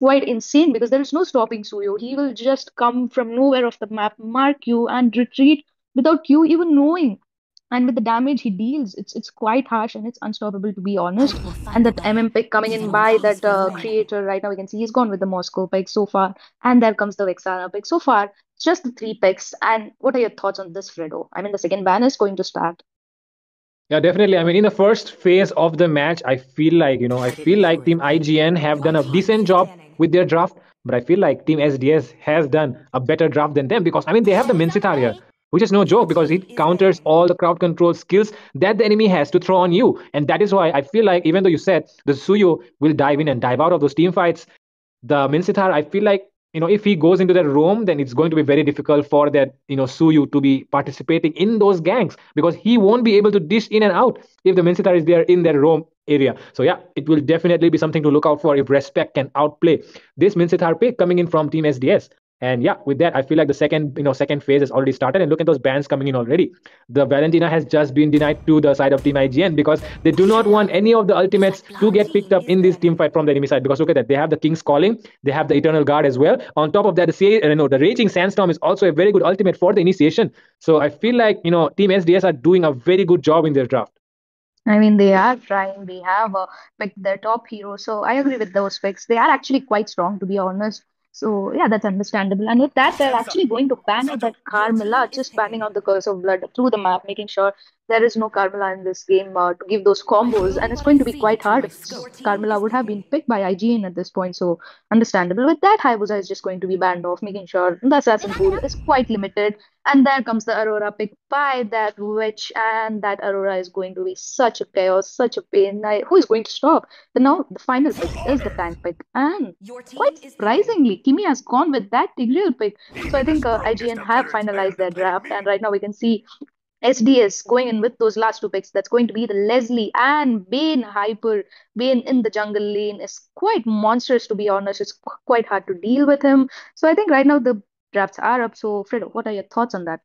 quite insane because there is no stopping Suyou. He will just come from nowhere off the map, mark you, and retreat without you even knowing. And with the damage he deals, it's it's quite harsh and it's unstoppable to be honest. And that MM pick coming in by that uh, creator right now, we can see he's gone with the Moskov pick so far. And there comes the Vexana pick. So far, just the three picks. And what are your thoughts on this, Fredo? I mean, the second ban is going to start. Yeah, definitely. I mean, in the first phase of the match, I feel like, you know, I feel like Team IGN have done a decent job with their draft, but I feel like Team SDS has done a better draft than them because, I mean, they have the Minsitthar here, which is no joke because it counters all the crowd control skills that the enemy has to throw on you. And that is why I feel like, even though you said the Suyou will dive in and dive out of those team fights, the Minsitthar, I feel like you know if he goes into that room then it's going to be very difficult for that you know Suyou to be participating in those gangs because he won't be able to dish in and out if the Minsitthar is there in that room area. So yeah it will definitely be something to look out for if respect can outplay this Minsitthar pick coming in from team sds and yeah, with that, I feel like the second, you know, second phase has already started. And look at those bans coming in already. The Valentina has just been denied to the side of Team IGN because they do not want any of the ultimates to get picked up in this team fight from the enemy side. Because look at that, they have the King's Calling, they have the Eternal Guard as well. On top of that, the you know, the Raging Sandstorm is also a very good ultimate for the initiation. So I feel like you know, Team SDS are doing a very good job in their draft. I mean, they are trying. They have uh, picked their top hero, so I agree with those picks. They are actually quite strong, to be honest. So yeah, that's understandable. And with that, they're actually going to ban out that Carmilla, just banning out the curse of blood through the map, making sure there is no Carmilla in this game uh, to give those combos, and it's going to be quite hard. Carmilla would have been picked by IGN at this point, so understandable. With that, Hayabusa is just going to be banned off, making sure the assassin pool is quite limited. And there comes the Aurora pick by that witch, and that Aurora is going to be such a chaos, such a pain. I, who is going to stop? The now the final pick is the tank pick, and quite surprisingly, Kimi has gone with that Tigreal pick. So I think uh, IGN have finalized their draft, and right now we can see SDS going in with those last two picks. That's going to be the Leslie and Bane Hyper. Bane in the jungle lane is quite monstrous, to be honest. It's quite hard to deal with him. So I think right now the drafts are up. So, Fredo, what are your thoughts on that?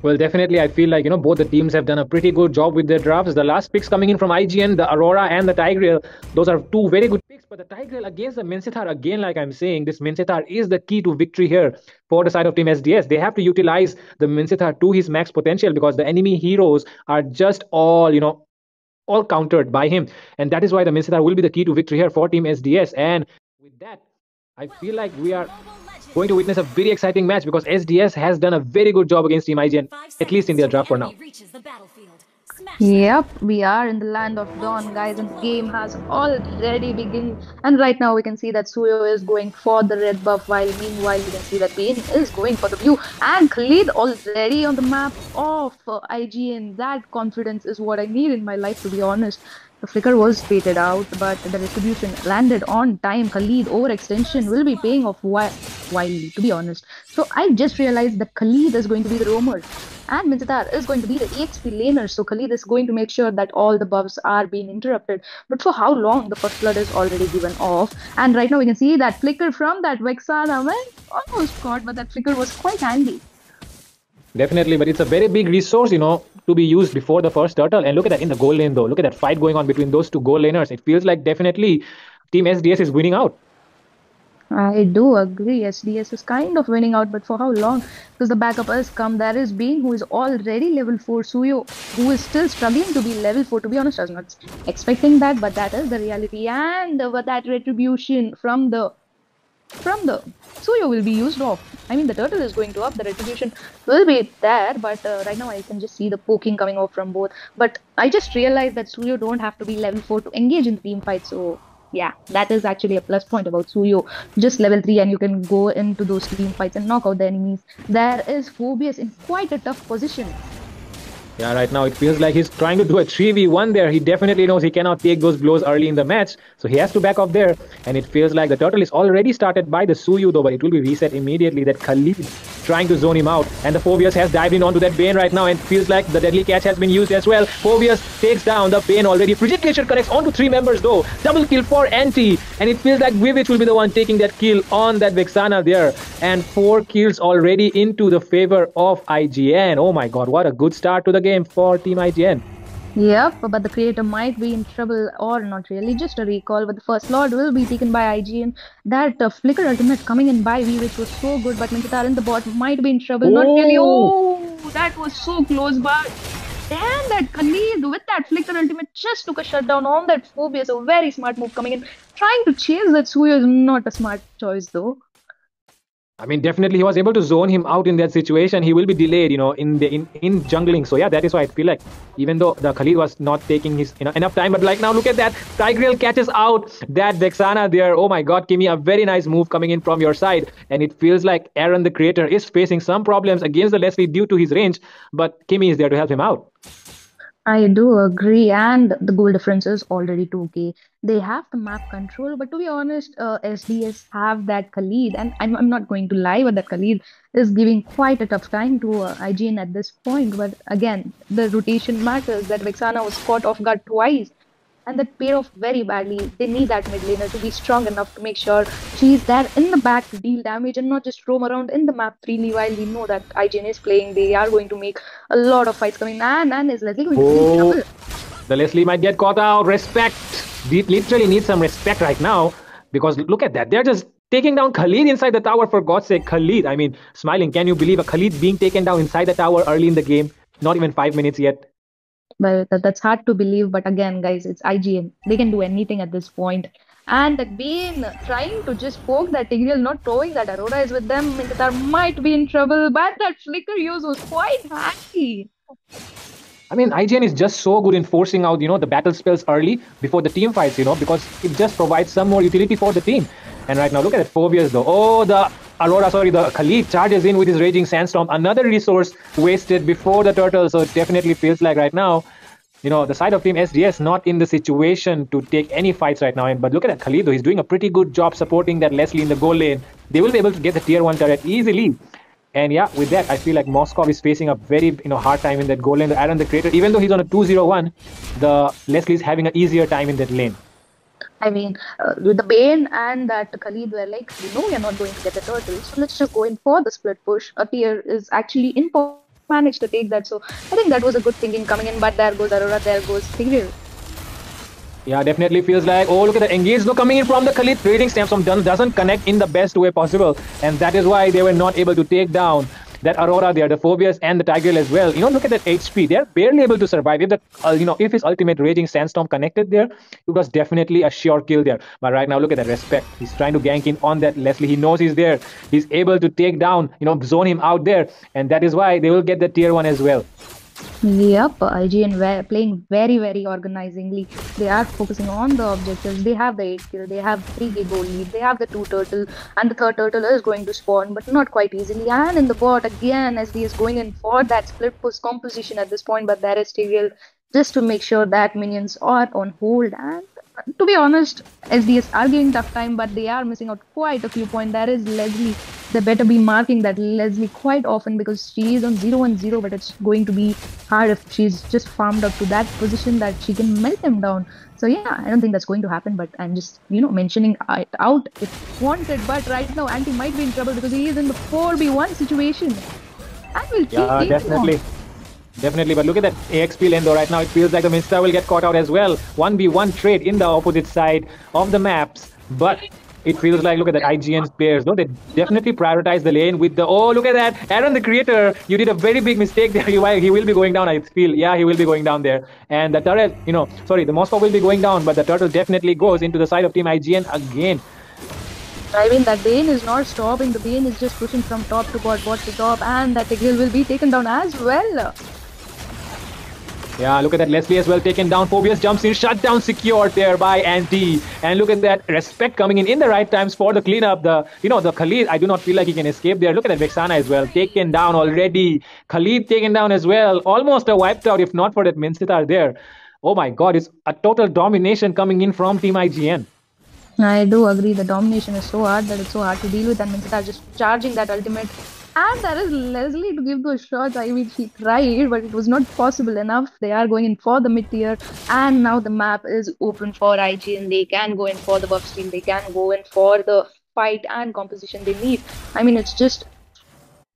Well, definitely, I feel like you know both the teams have done a pretty good job with their drafts. The last picks coming in from IGN, the Aurora and the Tigreal, those are two very good picks. But the Tigreal against the Minsitthar, again, like I'm saying, this Minsitthar is the key to victory here for the side of Team SDS. They have to utilize the Minsitthar to his max potential because the enemy heroes are just all you know all countered by him, and that is why the Minsitthar will be the key to victory here for Team SDS. And with that, I feel like we are going to witness a very exciting match because SDS has done a very good job against Team IGN, at least in their draft for now. Yep, we are in the land of dawn, guys, and the game has already begun. And right now, we can see that Suyou is going for the red buff, while meanwhile, we can see that Bane is going for the blue. And Khalid already on the map of uh, IGN. That confidence is what I need in my life, to be honest. The flicker was baited out, but the retribution landed on time. Khalid overextension will be paying off wildly, to be honest. So I just realized that Khalid is going to be the roamer and Minsitthar is going to be the EXP laner. So Khalid is going to make sure that all the buffs are being interrupted. But for how long? The first blood is already given off. And right now we can see that flicker from that Vexana went almost caught, but that flicker was quite handy. Definitely, but it's a very big resource, you know, to be used before the first turtle. And look at that in the gold lane, though. Look at that fight going on between those two gold laners. It feels like definitely Team SDS is winning out. I do agree. SDS is kind of winning out, but for how long? Because the backup has come. There is Bane, who is already level 4. Suyou, who is still struggling to be level 4. To be honest, I was not expecting that, but that is the reality. And uh, that retribution from the from the Suyou will be used off. I mean, the turtle is going to up, the retribution will be there, but uh, right now I can just see the poking coming off from both. But I just realized that Suyou don't have to be level 4 to engage in the team fight, so yeah, that is actually a plus point about Suyou. Just level 3 and you can go into those team fights and knock out the enemies. There is Phoveus in quite a tough position. Yeah, right now it feels like he's trying to do a 3v1 there. He definitely knows he cannot take those blows early in the match. So he has to back off there. And it feels like the turtle is already started by the Suyou though, but it will be reset immediately. That Khalid trying to zone him out. And the Phoveus has dived in onto that Bane right now and feels like the deadly catch has been used as well. Phoveus takes down the Bane already. Frigid Glacier connects onto three members though. Double kill for Anti. And it feels like Vivitch will be the one taking that kill on that Vexana there. And four kills already into the favor of IGN. Oh my god, what a good start to the game game for Team IGN. Yep, but the creator might be in trouble or not really. Just a recall, but the first lord will be taken by IGN. That uh, flicker ultimate coming in by V, which was so good, but Minsitthar in the bot might be in trouble. Not really. Oh! Oh, that was so close, but damn, that Khalid with that flicker ultimate just took a shutdown on that Phoveus. A very smart move coming in. Trying to chase that Suyou is not a smart choice though. I mean, definitely he was able to zone him out in that situation. He will be delayed, you know, in the in, in jungling. So yeah, that is why I feel like even though the Khalid was not taking his you know, enough time, but like now look at that. Tigreal catches out that Vexana there. Oh my god, Kimmy, a very nice move coming in from your side. And it feels like Aaron the creator is facing some problems against the Leslie due to his range, but Kimmy is there to help him out. I do agree, and the gold difference is already 2k. They have the map control, but to be honest, uh, SDS have that Khalid, and I'm, I'm not going to lie, but that Khalid is giving quite a tough time to uh, IGN at this point. But again, the rotation matters. That Vexana was caught off guard twice, and that pair off very badly. They need that mid laner to be strong enough to make sure she's there in the back to deal damage and not just roam around in the map freely while we know that IGN is playing. They are going to make a lot of fights coming. And, and is Leslie going to be Oh, the Leslie might get caught out. Respect. They literally need some respect right now because look at that. They're just taking down Khalid inside the tower for God's sake. Khalid, I mean, smiling. Can you believe a Khalid being taken down inside the tower early in the game? Not even five minutes yet. But that, that's hard to believe. But again, guys, it's IGN. They can do anything at this point. And that Bane trying to just poke that Tigreal, not throwing that Aurora is with them. Minsitthar might be in trouble, but that flicker use was quite handy. I mean, IGN is just so good in forcing out, you know, the battle spells early before the team fights, you know, because it just provides some more utility for the team. And right now, look at that Phoveus though. Oh, the Aurora, sorry, the Khalid charges in with his Raging Sandstorm. Another resource wasted before the turtle. So it definitely feels like right now, you know, the side of Team SDS not in the situation to take any fights right now. And But look at that Khalid though. He's doing a pretty good job supporting that Leslie in the gold lane. They will be able to get the tier 1 turret easily. And yeah, with that, I feel like Moskov is facing a very you know hard time in that gold lane. Aaron the creator, even though he's on a 2-0-1, the Leslie's having an easier time in that lane. I mean, uh, with the Bane and that Khalid were like, we know we are not going to get the turtle, so let's just go in for the split push. A tier is actually in managed to take that, so I think that was a good thinking coming in. But there goes Aurora, there goes Tigreal. Yeah, definitely feels like, oh, look at the engage though coming in from the Khalid. Trading stamps from Dun doesn't connect in the best way possible. And that is why they were not able to take down that Aurora the Phoveus and the Tigreal as well. You know, look at that HP. They're barely able to survive. If that, uh, you know, if his ultimate Raging Sandstorm connected there, it was definitely a sure kill there. But right now, look at that respect. He's trying to gank in on that Leslie. He knows he's there. He's able to take down, you know, zone him out there. And that is why they will get the tier one as well. Yep, IGN ve- playing very, very organizingly. They are focusing on the objectives. They have the 8 kill, they have 3 gig goal lead, they have the 2 turtle, and the third turtle is going to spawn, but not quite easily. And in the bot, again, SD is going in for that split push composition at this point, but there is Tigreal just to make sure that minions are on hold. And to be honest, SDS are giving tough time, but they are missing out quite a few points. There is Leslie. They better be marking that Leslie quite often because she is on 0 and 0, but it's going to be hard if she's just farmed up to that position that she can melt them down. So yeah, I don't think that's going to happen, but I'm just, you know, mentioning it out if wanted. But right now, Anti might be in trouble because he is in the 4v1 situation. And will keep Yeah, definitely. on. Definitely, but look at that EXP lane though. Right now, it feels like the Minsitthar will get caught out as well. 1v1 trade in the opposite side of the maps, but it feels like look at that IGN players. No, they definitely prioritize the lane with the. Oh, look at that, Aaron the creator. You did a very big mistake there. He will be going down. I feel. Yeah, he will be going down there. And the turret, you know, sorry, the Moskov will be going down, but the turtle definitely goes into the side of Team IGN again. I mean, that Bane is not stopping. The Bane is just pushing from top to bot, bot to top, and that Tigreal will be taken down as well. Yeah, look at that. Leslie as well taken down. Phoveus jumps in, shut down, secured there by Anti. And look at that respect coming in in the right times for the cleanup. The you know the Khalid. I do not feel like he can escape there. Look at that Vexana as well, taken down already. Khalid taken down as well. Almost a wiped out if not for that Minsitthar there. Oh my God, it's a total domination coming in from Team IGN. I do agree. The domination is so hard that it's so hard to deal with, and Minsitthar just charging that ultimate. And there is Leslie to give those shots. I mean, she tried, but it was not possible enough. They are going in for the mid tier, and now the map is open for IG, and They can go in for the buff steal. They can go in for the fight and composition they need. I mean, it's just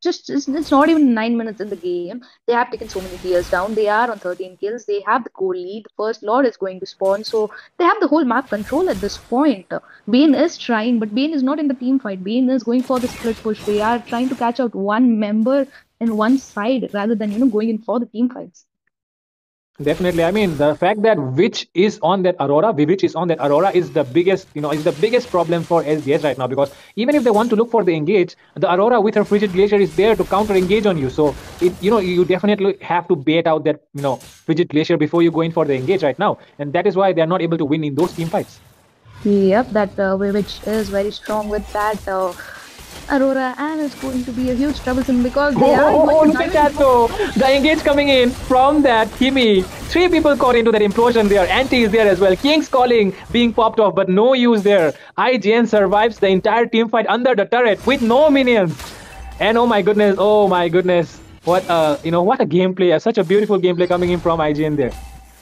just it's, it's not even nine minutes in the game. They have taken so many players down. They are on 13 kills. They have the core lead. The first Lord is going to spawn, so they have the whole map control at this point. Bane is trying, but Bane is not in the team fight. Bane is going for the split push. They are trying to catch out one member in one side rather than you know going in for the team fights. Definitely. I mean, the fact that Witch is on that Aurora, Which is on that Aurora is the biggest, you know, is the biggest problem for SDS right now because even if they want to look for the engage, the Aurora with her Frigid Glacier is there to counter engage on you. So, it, you know, you definitely have to bait out that, you know, Frigid Glacier before you go in for the engage right now. And that is why they are not able to win in those team fights. Yep, that uh, Witch is very strong with that. Uh, Aurora and it's going to be a huge troublesome because they oh, are. Oh, oh, oh look at that though! The engage coming in from that Kimi. Three people caught into that implosion there. Anti is there as well. King's calling being popped off, but no use there. IGN survives the entire team fight under the turret with no minions. And oh my goodness, oh my goodness. What a you know what a gameplay, such a beautiful gameplay coming in from IGN there.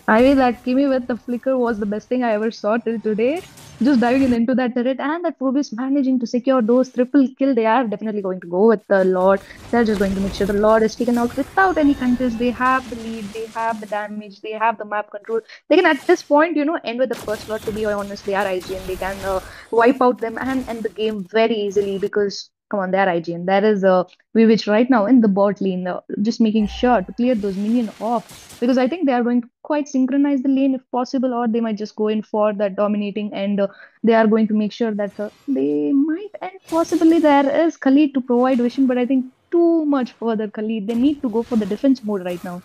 I mean that Kimi with the flicker was the best thing I ever saw till today just diving into that turret and that Phoveus managing to secure those triple kill. They are definitely going to go with the Lord. They're just going to make sure the Lord is taken out without any contest. They have the lead, they have the damage, they have the map control. They can at this point, you know, end with the first Lord. To be honest, they are IGN. They can uh, wipe out them and end the game very easily because come on, they're IGN. There is a we which right now in the bot lane, uh, just making sure to clear those minion off because I think they are going to quite synchronize the lane if possible, or they might just go in for that dominating and uh, they are going to make sure that uh, they might and possibly there is Khalid to provide vision, but I think too much further Khalid. They need to go for the defense mode right now.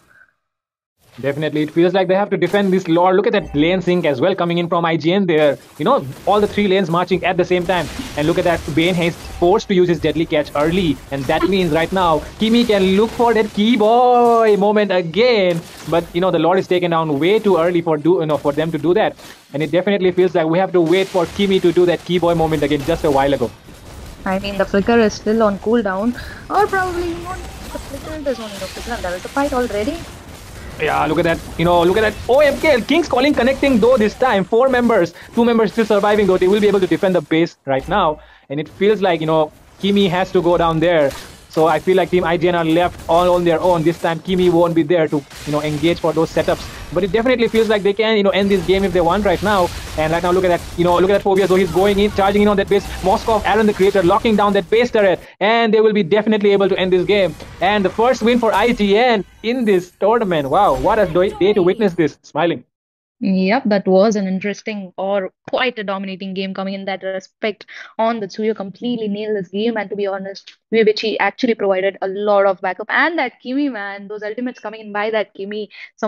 Definitely, it feels like they have to defend this Lord. Look at that lane sync as well coming in from IGN there. You know, all the three lanes marching at the same time. And look at that, Bane has forced to use his deadly catch early. And that means right now, Kimi can look for that key boy moment again. But, you know, the Lord is taken down way too early for do you know, for them to do that. And it definitely feels like we have to wait for Kimi to do that key boy moment again just a while ago. I mean, the flicker is still on cooldown. Or probably not the flicker, there's only no flicker. There is a fight already. Yeah, look at that. You know, look at that. OMK, King's calling connecting though this time. Four members, two members still surviving though. They will be able to defend the base right now. And it feels like, you know, Kimi has to go down there so I feel like Team IGN are left all on their own. This time Kimi won't be there to, you know, engage for those setups. But it definitely feels like they can, you know, end this game if they want right now. And right now, look at that, you know, look at that Phoveus. So he's going in, charging in on that base. Moskov, Aaron the Creator, locking down that base turret. And they will be definitely able to end this game. And the first win for IGN in this tournament. Wow, what a day to witness this. Smiling. Yep, that was an interesting or quite a dominating game coming in that respect. On the Suyou completely nailed this game, and to be honest, Vivici actually provided a lot of backup. And that Kimi man, those ultimates coming in by that Kimi, some